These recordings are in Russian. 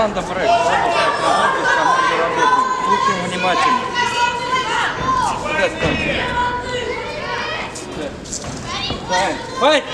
Команда так, команда с командой работаем. Слушаем внимательно. Сюда ставь. Сюда. Ставим.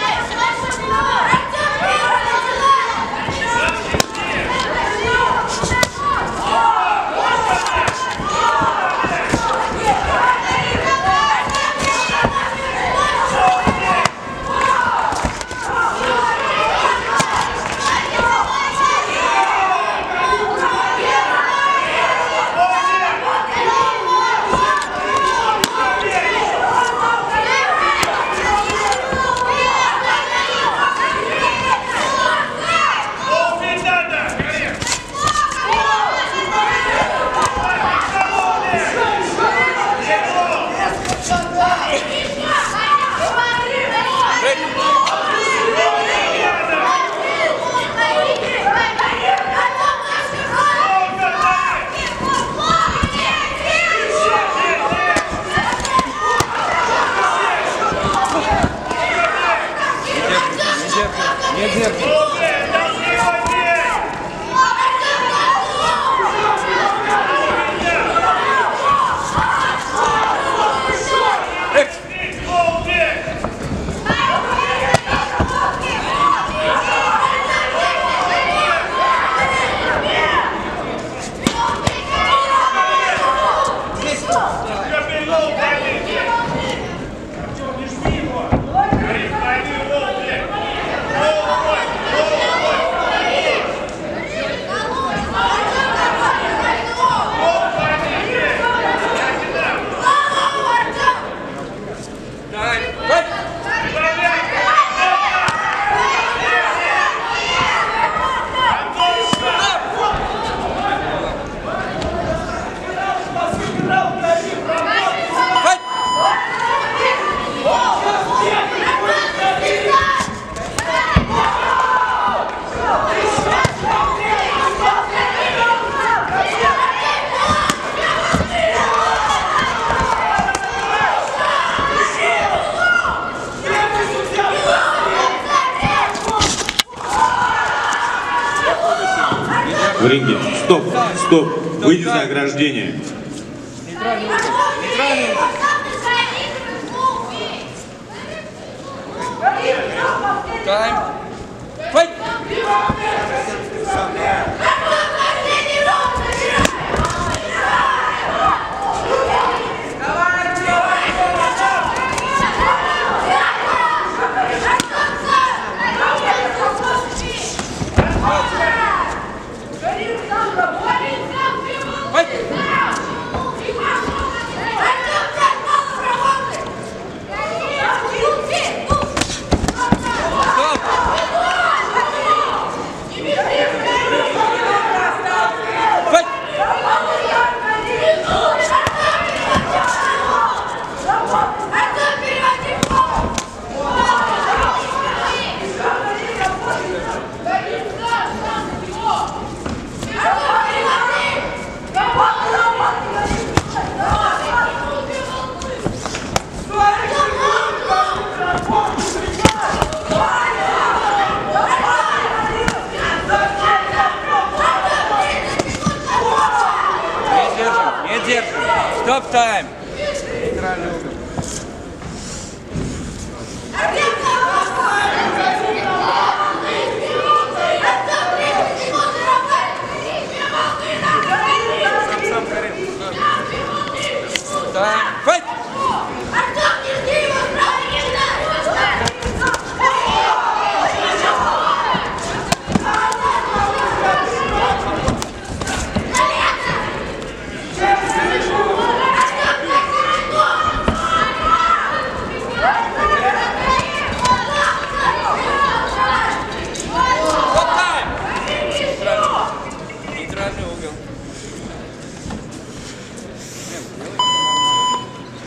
Файт! Не держи. Экс! Дай! Файт! Файт! В ринге. Стоп, стоп. Выйди за ограждение. Нейтральный угол. Стоп тайм. Нейтральный угол. Тайм. Файт! Стоп тайм. Нейтральный, нейтральный угол.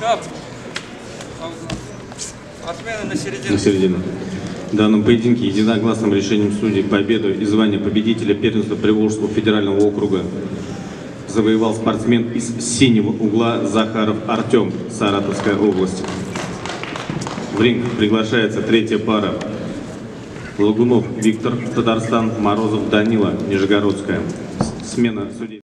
Стоп. Отмена на середину. На середину. В данном поединке единогласным решением судей победу и звание победителя первенства Приволжского федерального округа завоевал спортсмен из синего угла Захаров Артем, Саратовская область. В ринг приглашается третья пара. Лагунов Виктор, Татарстан, Морозов Данила, Нижегородская. Смена судей.